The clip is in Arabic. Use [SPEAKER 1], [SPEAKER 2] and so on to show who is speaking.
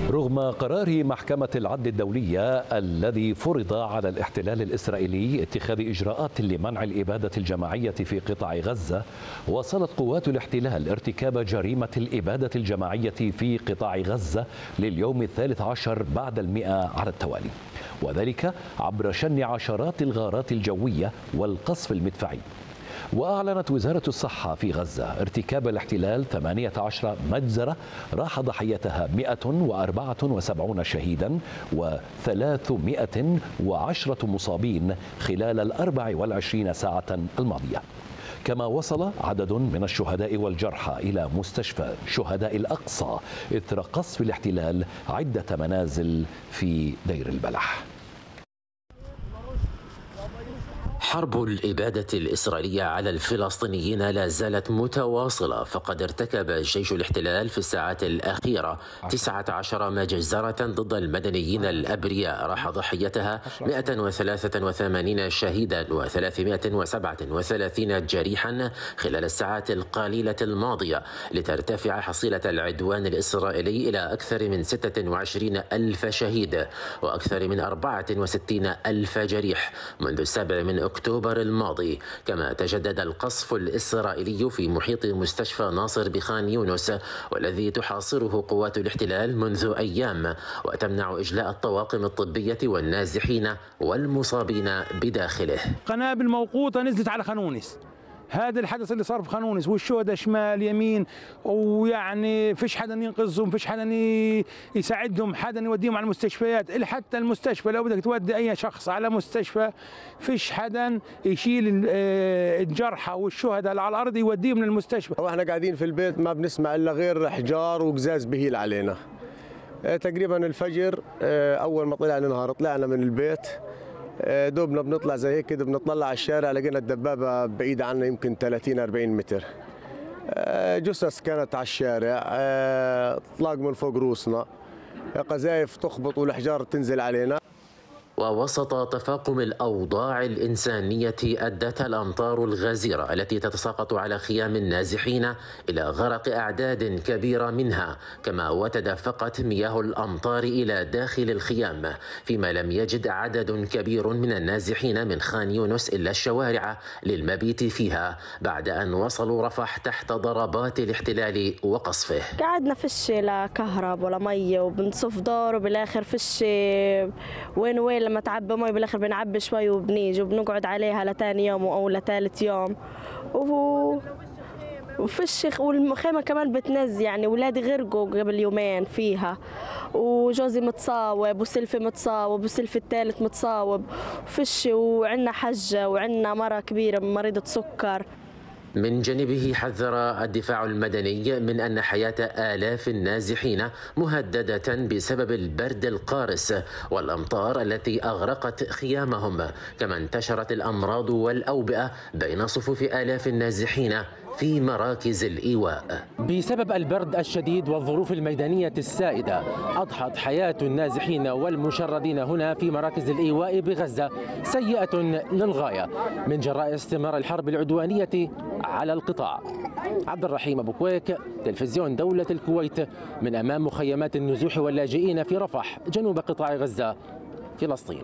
[SPEAKER 1] رغم قرار محكمة العدل الدولية الذي فرض على الاحتلال الإسرائيلي اتخاذ إجراءات لمنع الإبادة الجماعية في قطاع غزة وصلت قوات الاحتلال ارتكاب جريمة الإبادة الجماعية في قطاع غزة لليوم الثالث عشر بعد المئة على التوالي. وذلك عبر شن عشرات الغارات الجوية والقصف المدفعي. وأعلنت وزارة الصحة في غزة ارتكاب الاحتلال 18 مجزرة راح ضحيتها 174 شهيدا و310 مصابين خلال الأربع والعشرين ساعة الماضية. كما وصل عدد من الشهداء والجرحى إلى مستشفى شهداء الأقصى إثر قصف الاحتلال عدة منازل في دير البلح.
[SPEAKER 2] حرب الإبادة الإسرائيلية على الفلسطينيين لا زالت متواصلة فقد ارتكب جيش الاحتلال في الساعات الأخيرة 19 مجزرة ضد المدنيين الأبرياء. راح ضحيتها 183 شهيدا و337 جريحا خلال الساعات القليلة الماضية لترتفع حصيلة العدوان الإسرائيلي إلى أكثر من 26 ألف شهيد وأكثر من 64 ألف جريح منذ السابع من أكتوبر أكتوبر الماضي كما تجدد القصف الإسرائيلي في محيط مستشفى ناصر بخان يونس والذي تحاصره قوات الاحتلال منذ أيام وتمنع إجلاء الطواقم الطبية والنازحين والمصابين بداخله.
[SPEAKER 3] قنابل موقوتة نزلت على خانونس هذا الحدث اللي صار في خانونس والشهداء شمال يمين؟ ويعني فيش حدا ينقذهم فيش حدا يساعدهم حدا يوديهم على المستشفيات. حتى المستشفى لو بدك تودي أي شخص على مستشفى فيش حدا يشيل آه، الجرحى والشهداء اللي على الأرض يوديهم للمستشفى.
[SPEAKER 4] وإحنا قاعدين في البيت ما بنسمع إلا غير حجار وقزاز بهيل علينا. آه، تقريبا الفجر آه، أول ما طلع النهار طلعنا من البيت. دوبنا بنطلع زي هيك كده بنطلع على الشارع لقينا الدبابة بعيدة عنا يمكن 30 40 متر. آه، جثث كانت على الشارع آه، اطلاق من فوق روسنا. قذائف تخبط والحجار تنزل علينا.
[SPEAKER 2] ووسط تفاقم الأوضاع الإنسانية أدت الأمطار الغزيرة التي تتساقط على خيام النازحين إلى غرق أعداد كبيرة منها كما وتدفقت مياه الأمطار إلى داخل الخيام فيما لم يجد عدد كبير من النازحين من خان يونس إلا الشوارع للمبيت فيها بعد أن وصلوا رفح تحت ضربات الاحتلال وقصفه.
[SPEAKER 5] قعدنا فيش لا كهرب ولا مية وبنصف دار وبالآخر فيش وين وين لما تعبى مي بالآخر بنعبي شوي وبنيجي وبنقعد عليها لتاني يوم أو لثالث يوم. و وفي والخيمة كمان بتنز يعني ولادي غرقوا قبل يومين فيها. وجوزي متصاوب وسلفي متصاوب وسلفي الثالث متصاوب. وفش وعندنا حجة وعندنا مرة كبيرة مريضة سكر.
[SPEAKER 2] من جانبه حذر الدفاع المدني من أن حياة آلاف النازحين مهددة بسبب البرد القارس والأمطار التي أغرقت خيامهم كما انتشرت الأمراض والأوبئة بين صفوف آلاف النازحين. في مراكز الإيواء.
[SPEAKER 6] بسبب البرد الشديد والظروف الميدانية السائدة أضحت حياة النازحين والمشردين هنا في مراكز الإيواء بغزة سيئة للغاية من جراء استمرار الحرب العدوانية على القطاع. عبد الرحيم أبو كويك تلفزيون دولة الكويت من أمام مخيمات النزوح واللاجئين في رفح جنوب قطاع غزة فلسطين.